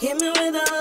Hit me with a